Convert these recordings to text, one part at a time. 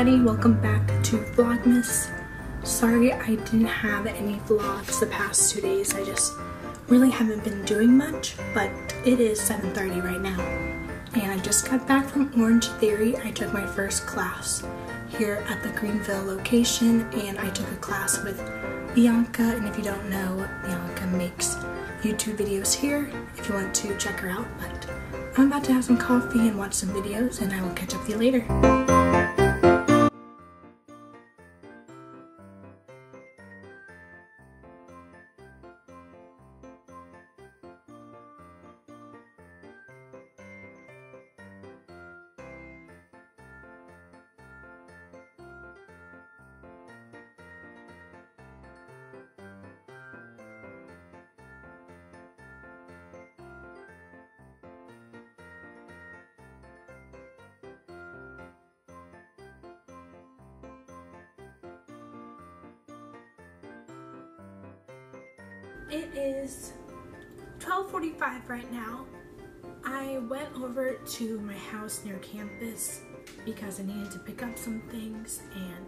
everybody, welcome back to Vlogmas. Sorry I didn't have any vlogs the past two days, I just really haven't been doing much, but it is 7.30 right now. And I just got back from Orange Theory, I took my first class here at the Greenville location and I took a class with Bianca and if you don't know, Bianca makes YouTube videos here if you want to check her out, but I'm about to have some coffee and watch some videos and I will catch up with you later. It is 12.45 right now. I went over to my house near campus because I needed to pick up some things and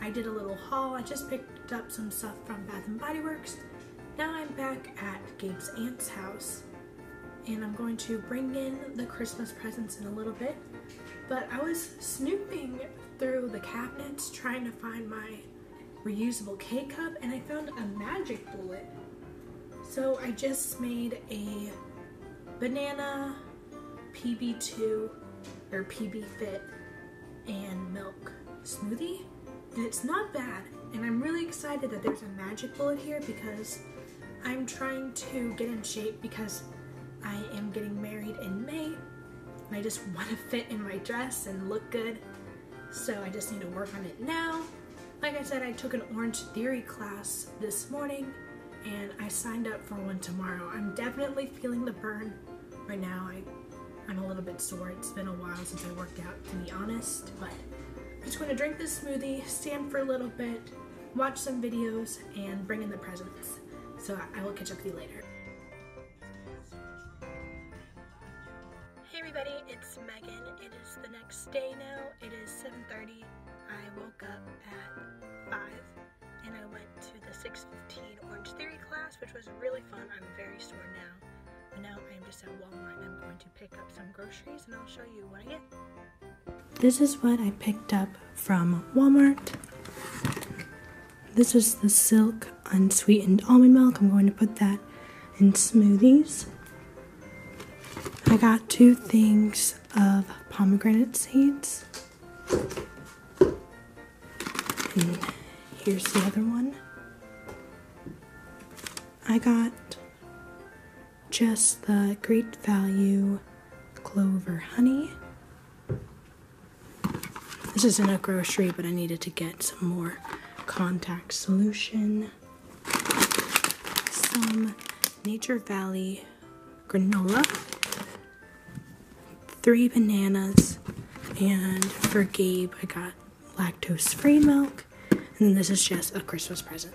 I did a little haul. I just picked up some stuff from Bath & Body Works. Now I'm back at Gabe's aunt's house and I'm going to bring in the Christmas presents in a little bit. But I was snooping through the cabinets trying to find my reusable K-cup and I found a magic bullet so I just made a banana PB2 or PB Fit and milk smoothie and it's not bad and I'm really excited that there's a magic bullet here because I'm trying to get in shape because I am getting married in May and I just want to fit in my dress and look good so I just need to work on it now. Like I said, I took an Orange Theory class this morning and I signed up for one tomorrow. I'm definitely feeling the burn right now. I, I'm a little bit sore. It's been a while since I worked out, to be honest, but I'm just going to drink this smoothie, stand for a little bit, watch some videos, and bring in the presents. So I will catch up with you later. Hey everybody, it's Megan. It is the next day now. It is 7.30. I woke up at 615 Orange Theory class, which was really fun. I'm very sore now. But now I am just at Walmart and I'm going to pick up some groceries and I'll show you what I get. This is what I picked up from Walmart. This is the Silk Unsweetened Almond Milk. I'm going to put that in smoothies. I got two things of pomegranate seeds. And Here's the other one. I got just the Great Value Clover Honey. This isn't a grocery, but I needed to get some more contact solution. Some Nature Valley granola. Three bananas. And for Gabe, I got lactose free milk and this is just a Christmas present.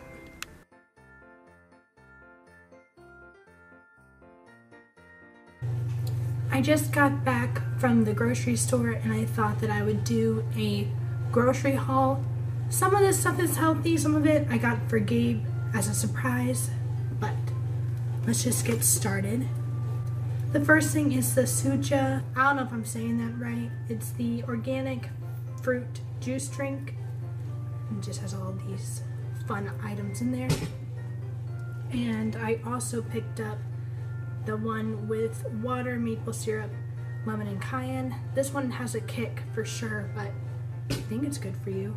I just got back from the grocery store and I thought that I would do a grocery haul. Some of this stuff is healthy, some of it I got for Gabe as a surprise, but let's just get started. The first thing is the Suja, I don't know if I'm saying that right, it's the organic fruit juice drink. It just has all these fun items in there. And I also picked up the one with water, maple syrup, lemon, and cayenne. This one has a kick for sure, but I think it's good for you.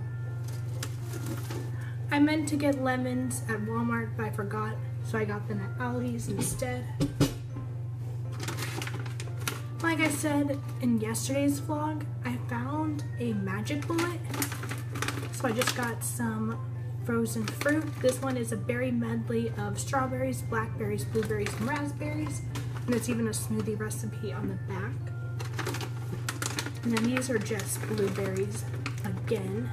I meant to get lemons at Walmart, but I forgot, so I got them at Aldi's instead. Like I said in yesterday's vlog, I found a magic bullet so I just got some frozen fruit. This one is a berry medley of strawberries, blackberries, blueberries, and raspberries. And there's even a smoothie recipe on the back. And then these are just blueberries again.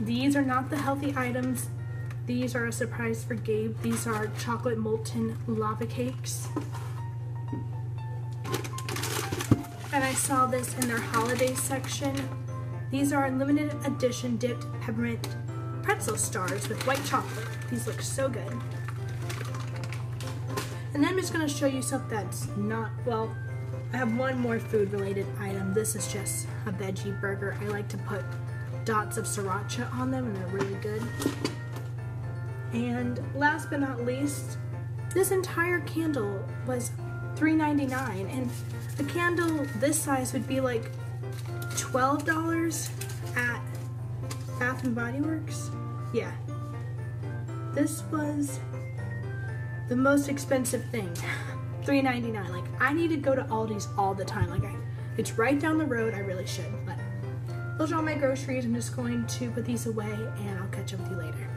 These are not the healthy items. These are a surprise for Gabe. These are chocolate molten lava cakes. and I saw this in their holiday section. These are limited edition dipped peppermint pretzel stars with white chocolate. These look so good. And then I'm just gonna show you something that's not, well, I have one more food related item. This is just a veggie burger. I like to put dots of sriracha on them and they're really good. And last but not least, this entire candle was $3.99 and a candle this size would be like $12 at Bath and Body Works. Yeah. This was the most expensive thing. $3.99. Like I need to go to Aldi's all the time. Like I it's right down the road. I really should. But those are all my groceries. I'm just going to put these away and I'll catch up with you later.